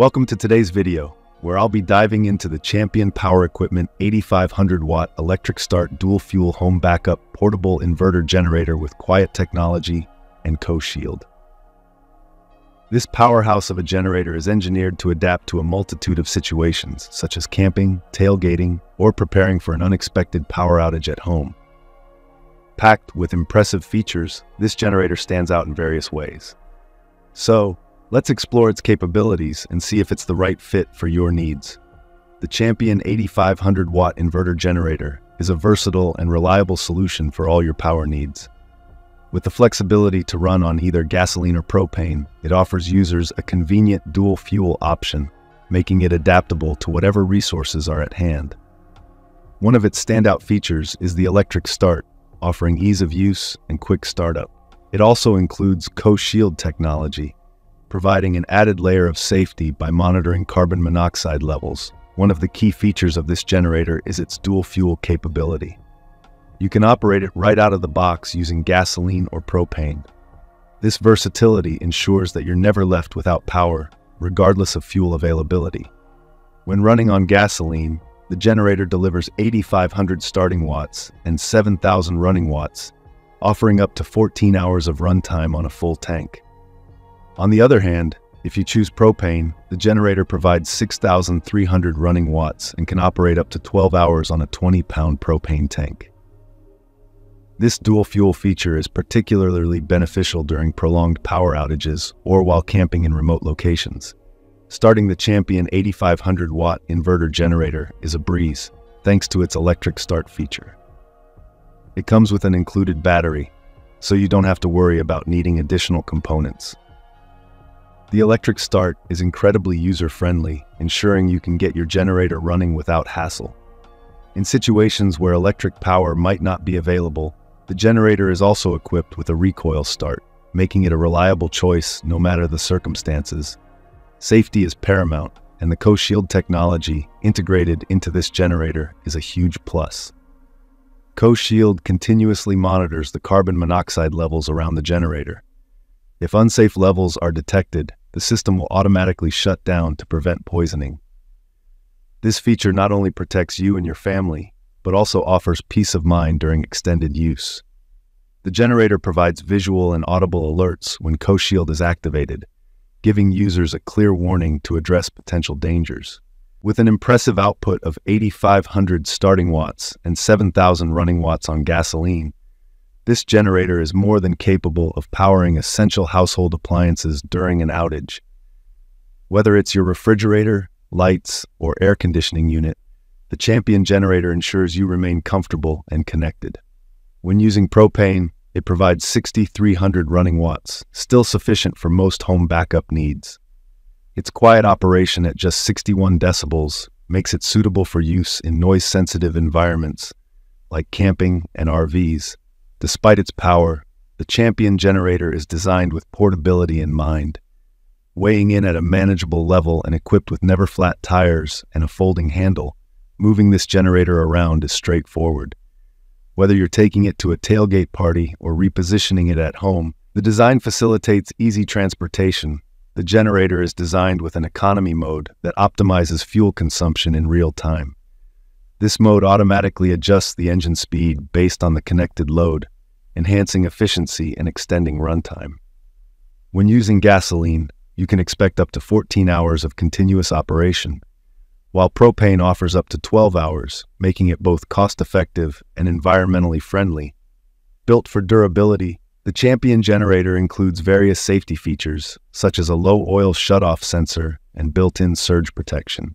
Welcome to today's video, where I'll be diving into the Champion Power Equipment 8500 watt electric start dual fuel home backup portable inverter generator with quiet technology and CO Shield. This powerhouse of a generator is engineered to adapt to a multitude of situations, such as camping, tailgating, or preparing for an unexpected power outage at home. Packed with impressive features, this generator stands out in various ways. So, Let's explore its capabilities and see if it's the right fit for your needs. The Champion 8500 watt inverter generator is a versatile and reliable solution for all your power needs. With the flexibility to run on either gasoline or propane, it offers users a convenient dual fuel option, making it adaptable to whatever resources are at hand. One of its standout features is the electric start, offering ease of use and quick startup. It also includes CO Shield technology, providing an added layer of safety by monitoring carbon monoxide levels. One of the key features of this generator is its dual fuel capability. You can operate it right out of the box using gasoline or propane. This versatility ensures that you're never left without power, regardless of fuel availability. When running on gasoline, the generator delivers 8,500 starting watts and 7,000 running watts, offering up to 14 hours of runtime on a full tank. On the other hand, if you choose propane, the generator provides 6,300 running watts and can operate up to 12 hours on a 20-pound propane tank. This dual fuel feature is particularly beneficial during prolonged power outages or while camping in remote locations. Starting the Champion 8500 watt inverter generator is a breeze, thanks to its electric start feature. It comes with an included battery, so you don't have to worry about needing additional components. The electric start is incredibly user-friendly, ensuring you can get your generator running without hassle. In situations where electric power might not be available, the generator is also equipped with a recoil start, making it a reliable choice no matter the circumstances. Safety is paramount, and the CO Shield technology integrated into this generator is a huge plus. CO Shield continuously monitors the carbon monoxide levels around the generator. If unsafe levels are detected, the system will automatically shut down to prevent poisoning. This feature not only protects you and your family, but also offers peace of mind during extended use. The generator provides visual and audible alerts when CO Shield is activated, giving users a clear warning to address potential dangers. With an impressive output of 8,500 starting watts and 7,000 running watts on gasoline, this generator is more than capable of powering essential household appliances during an outage. Whether it's your refrigerator, lights, or air conditioning unit, the Champion generator ensures you remain comfortable and connected. When using propane, it provides 6,300 running watts, still sufficient for most home backup needs. Its quiet operation at just 61 decibels makes it suitable for use in noise-sensitive environments like camping and RVs. Despite its power, the Champion generator is designed with portability in mind. Weighing in at a manageable level and equipped with never flat tires and a folding handle, moving this generator around is straightforward. Whether you're taking it to a tailgate party or repositioning it at home, the design facilitates easy transportation. The generator is designed with an economy mode that optimizes fuel consumption in real time. This mode automatically adjusts the engine speed based on the connected load, enhancing efficiency and extending runtime. When using gasoline, you can expect up to 14 hours of continuous operation, while propane offers up to 12 hours, making it both cost-effective and environmentally friendly. Built for durability, the Champion generator includes various safety features, such as a low-oil shutoff sensor and built-in surge protection.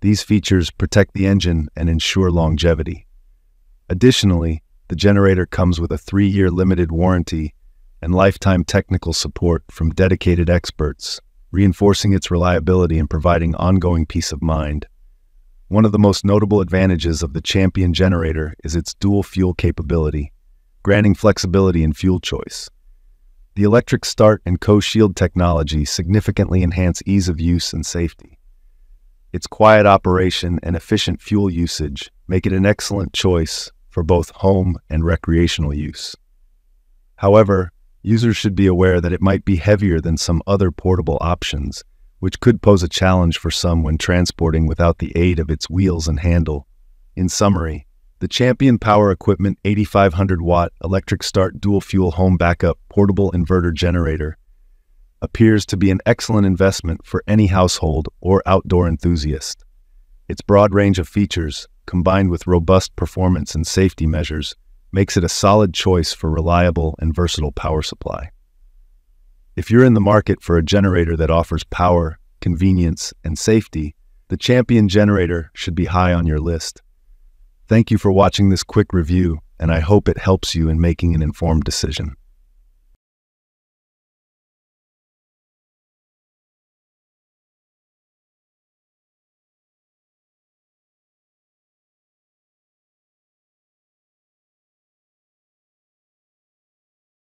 These features protect the engine and ensure longevity. Additionally, the generator comes with a three-year limited warranty and lifetime technical support from dedicated experts, reinforcing its reliability and providing ongoing peace of mind. One of the most notable advantages of the Champion generator is its dual fuel capability, granting flexibility in fuel choice. The electric start and CO Shield technology significantly enhance ease of use and safety. Its quiet operation and efficient fuel usage make it an excellent choice for both home and recreational use. However, users should be aware that it might be heavier than some other portable options, which could pose a challenge for some when transporting without the aid of its wheels and handle. In summary, the Champion Power Equipment 8500 watt electric start dual fuel home backup portable inverter generator appears to be an excellent investment for any household or outdoor enthusiast. Its broad range of features, combined with robust performance and safety measures, makes it a solid choice for reliable and versatile power supply. If you're in the market for a generator that offers power, convenience, and safety, the Champion generator should be high on your list. Thank you for watching this quick review, and I hope it helps you in making an informed decision.